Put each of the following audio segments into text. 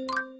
you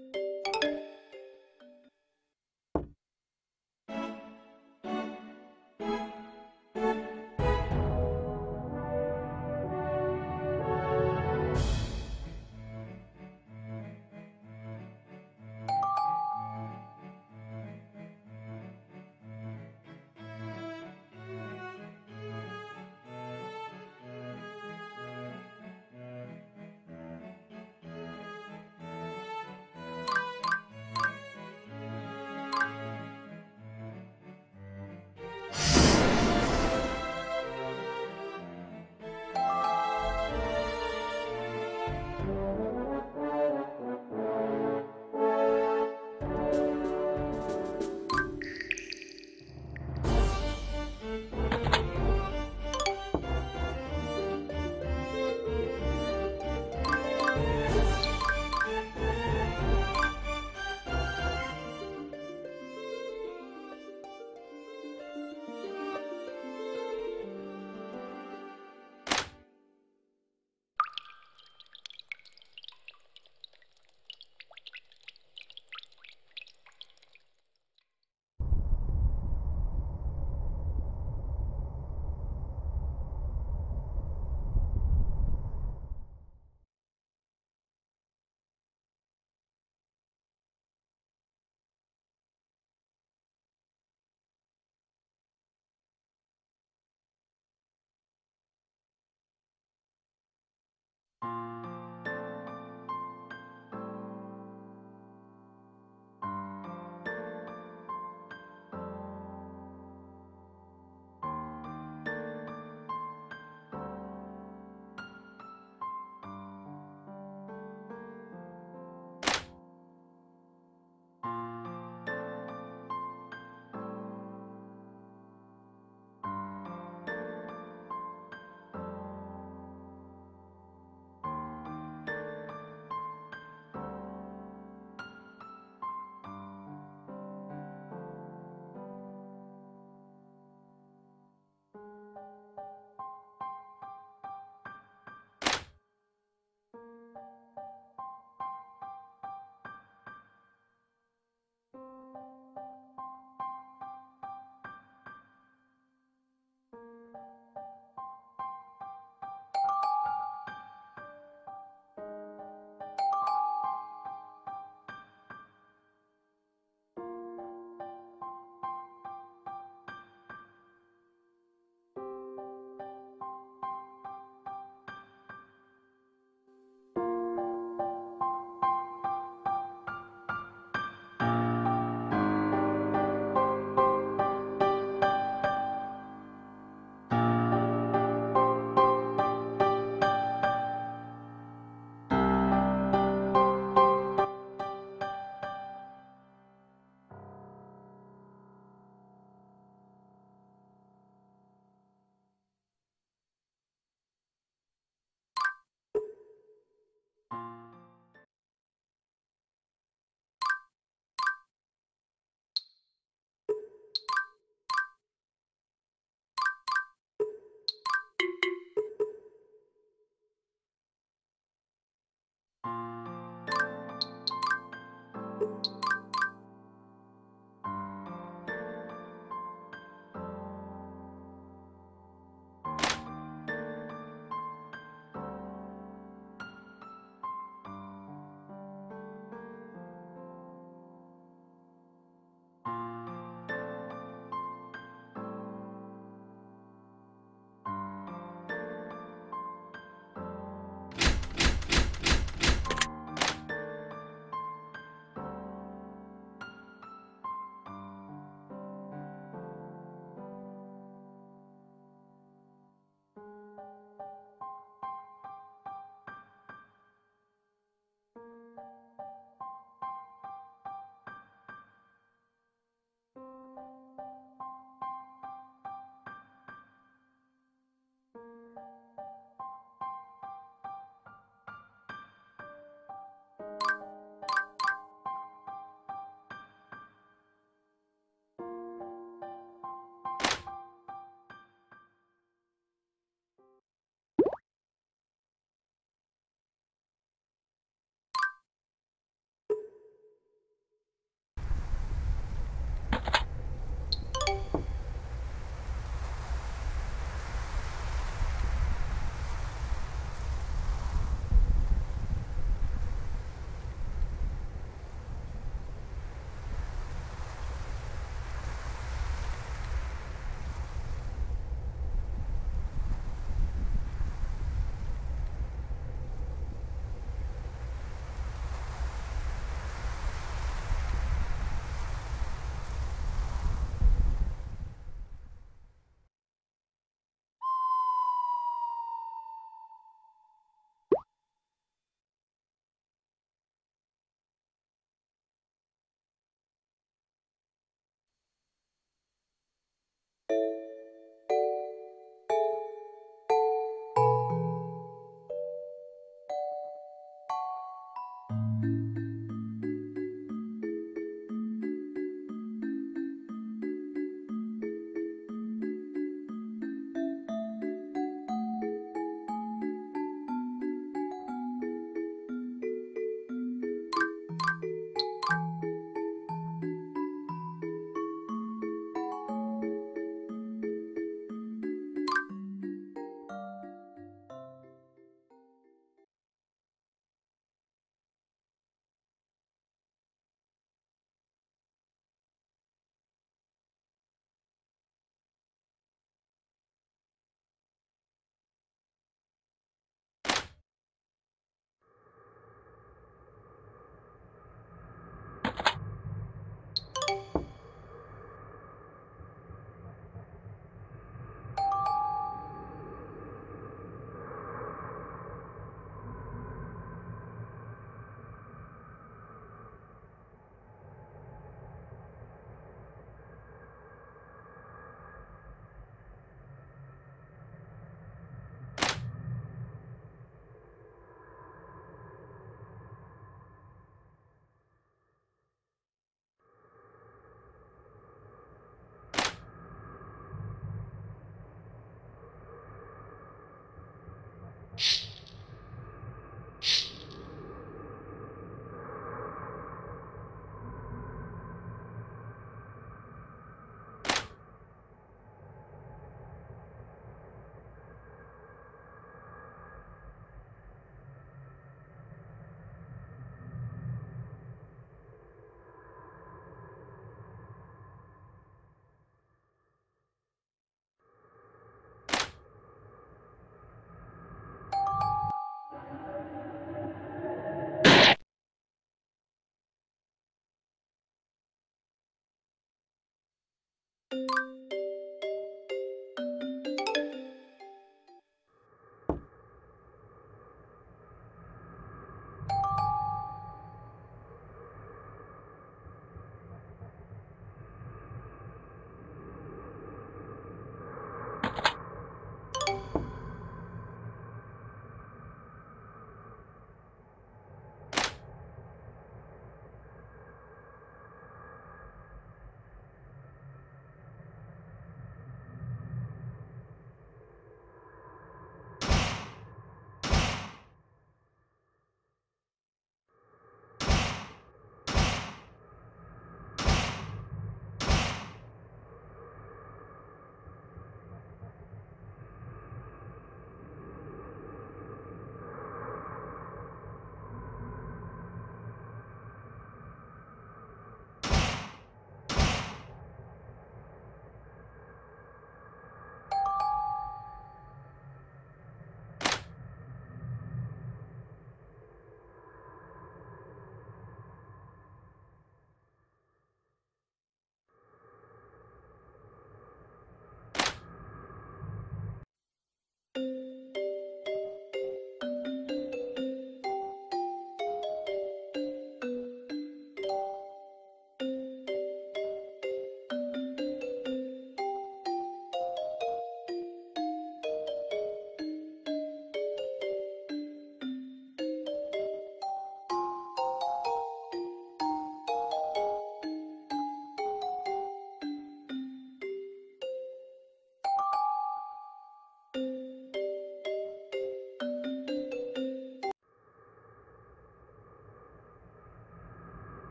Música